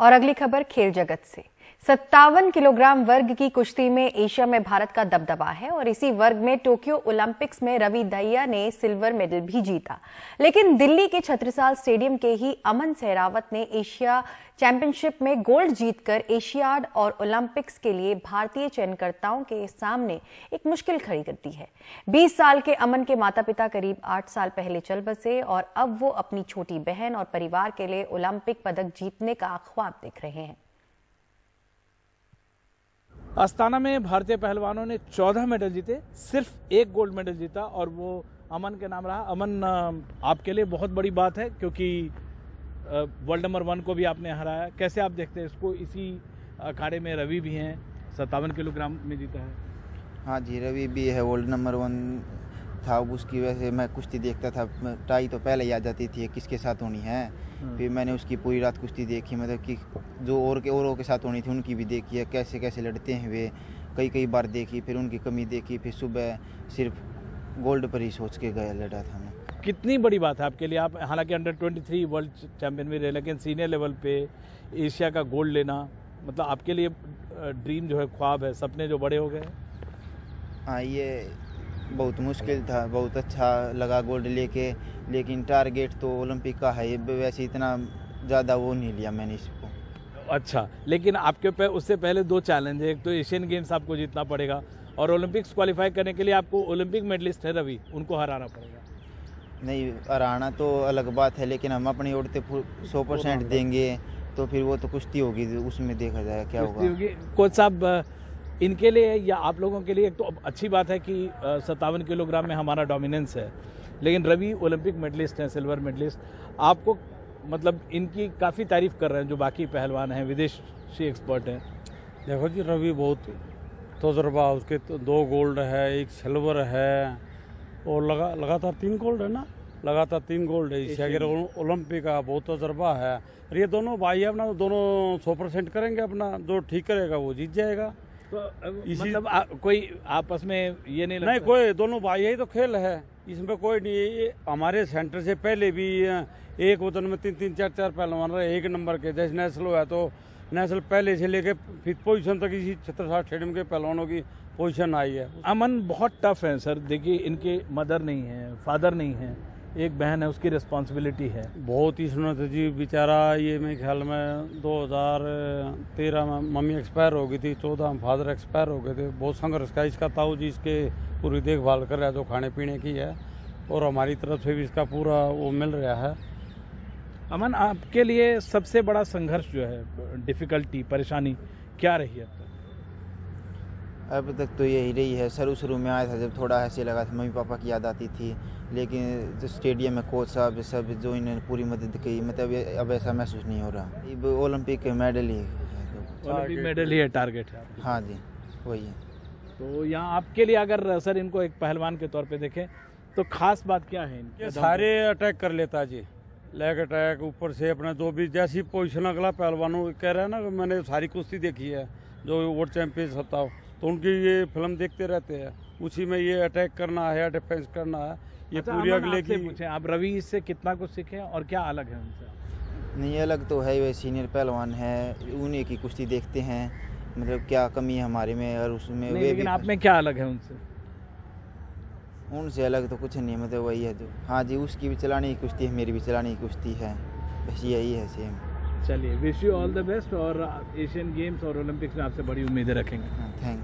और अगली खबर खेल जगत से। सत्तावन किलोग्राम वर्ग की कुश्ती में एशिया में भारत का दबदबा है और इसी वर्ग में टोक्यो ओलंपिक्स में रवि दहिया ने सिल्वर मेडल भी जीता। लेकिन दिल्ली के छत्रसाल स्टेडियम के ही अमन सहरावत ने एशिया चैंपियनशिप में गोल्ड जीतकर एशियाड और ओलंपिक्स के लिए भारतीय चयनकर्ताओं के सामने एक मुश्किल खड़ी कर दी है। 20 साल के अमन के माता पिता करीब 8 साल पहले चल बसे और अब वो अपनी छोटी बहन और परिवार के लिए ओलंपिक पदक जीतने का ख्वाब देख रहे हैं। अस्ताना में भारतीय पहलवानों ने 14 मेडल जीते सिर्फ़ एक गोल्ड मेडल जीता और वो अमन के नाम रहा। अमन आपके लिए बहुत बड़ी बात है क्योंकि वर्ल्ड नंबर वन को भी आपने हराया। कैसे आप देखते हैं इसको? इसी अखाड़े में रवि भी हैं सत्तावन किलोग्राम में जीता है। हाँ जी रवि भी है वर्ल्ड नंबर वन था उसकी वजह से मैं कुश्ती देखता था। टाई तो पहले ही आ जाती थी किसके साथ होनी है? हाँ। फिर मैंने उसकी पूरी रात कुश्ती देखी मतलब कि जो और के औरों के साथ होनी थी उनकी भी देखी है कैसे कैसे लड़ते हैं वे। कई कई बार देखी फिर उनकी कमी देखी फिर सुबह सिर्फ़ गोल्ड पर ही सोच के गया लड़ा था मैं। कितनी बड़ी बात है आपके लिए? आप हालाँकि अंडर 23 वर्ल्ड चैंपियन भी रहे लेकिन सीनियर लेवल पे एशिया का गोल्ड लेना मतलब आपके लिए ड्रीम जो है ख्वाब है सपने जो बड़े हो गए? हाँ ये बहुत मुश्किल था बहुत अच्छा लगा गोल्ड लेके लेकिन टारगेट तो ओलंपिक का है वैसे इतना ज़्यादा वो नहीं लिया मैंने इसको। अच्छा लेकिन आपके पे उससे पहले दो चैलेंज है। एक तो एशियन गेम्स आपको जीतना पड़ेगा और ओलंपिक्स क्वालिफाई करने के लिए आपको ओलंपिक मेडलिस्ट है रवि उनको हराना पड़ेगा। नहीं हराना तो अलग बात है लेकिन हम अपनी ओर से सौ परसेंट देंगे तो फिर वो तो कुश्ती होगी उसमें देखा जाएगा क्या होगा। कोच साहब इनके लिए या आप लोगों के लिए एक तो अच्छी बात है कि सत्तावन किलोग्राम में हमारा डोमिनेंस है लेकिन रवि ओलंपिक मेडलिस्ट हैं सिल्वर मेडलिस्ट आपको मतलब इनकी काफ़ी तारीफ़ कर रहे हैं जो बाकी पहलवान हैं विदेशी एक्सपर्ट हैं। देखो जी रवि बहुत तजर्बा उसके तो दो गोल्ड है एक सिल्वर है और लगा लगातार तीन गोल्ड है ना? लगातार तीन गोल्ड है। एशिया के ओलंपिक का बहुत तजर्बा है। और ये दोनों भाई अपना दोनों सौ परसेंट करेंगे अपना जो ठीक करेगा वो जीत जाएगा। तो इसी मतलब आ, कोई आपस में ये नहीं लगता? नहीं कोई दोनों भाई यही तो खेल है। इसमें कोई नहीं हमारे सेंटर से पहले भी एक वतन में तीन तीन चार चार पहलवान रहे एक नंबर के जैसे नेशनल हुआ तो नेशनल पहले से लेके फिफ्थ पोजीशन तक इसी छत्रसाल स्टेडियम के पहलवानों की पोजीशन आई है। अमन बहुत टफ है सर। देखिए इनके मदर नहीं है फादर नहीं है। एक बहन है उसकी रिस्पॉन्सिबिलिटी है। बहुत ही सुना था जी बेचारा ये मेरे ख्याल में 2013 में मम्मी एक्सपायर हो गई थी चौदह में फादर एक्सपायर हो गए थे। बहुत संघर्ष का इसका ताऊ जी इसके पूरी देखभाल कर रहा है जो खाने पीने की है। और हमारी तरफ़ से भी इसका पूरा वो मिल रहा है। अमन आपके लिए सबसे बड़ा संघर्ष जो है डिफ़िकल्टी परेशानी क्या रही है अब तक? तो यही रही है। शुरू शुरू में आया था जब थोड़ा ऐसे लगा था। मम्मी पापा की याद आती थी। लेकिन जो स्टेडियम में कोच साहब सब जो इन्होंने पूरी मदद की मतलब अब ऐसा महसूस नहीं हो रहा। अब ओलंपिक मेडल ही ओलंपिक मेडल ही है टारगेट है हाँ जी वही है। तो यहाँ आपके लिए अगर सर इनको एक पहलवान के तौर पे देखें तो खास बात क्या है ये सारे अटैक कर लेता जी। लेग अटैक ऊपर से अपने जो भी जैसी पोजिशन अगला पहलवानों कह रहे हैं ना मैंने सारी कुश्ती देखी है जो वर्ल्ड चैंपियन होता हो तो उनकी ये फ़िल्म देखते रहते हैं उसी में ये अटैक करना है डिफेंस करना है ये अच्छा, पूरी अगले की पूछे आप रवि इससे कितना कुछ सीखे और क्या अलग है उनसे नहीं अलग तो है वे सीनियर पहलवान है उन्हीं की कुश्ती देखते हैं मतलब क्या कमी है हमारे में और उसमें लेकिन आप में क्या अलग है उनसे उनसे अलग तो कुछ नहीं मतलब वही है जो। हाँ जी उसकी भी चलाने की कुश्ती है मेरी भी चलाने की कुश्ती है। बस यही है सेम चलिए wish you all the best और एशियन गेम्स और ओलंपिक्स में आपसे बड़ी उम्मीदें रखेंगे। थैंक हाँ,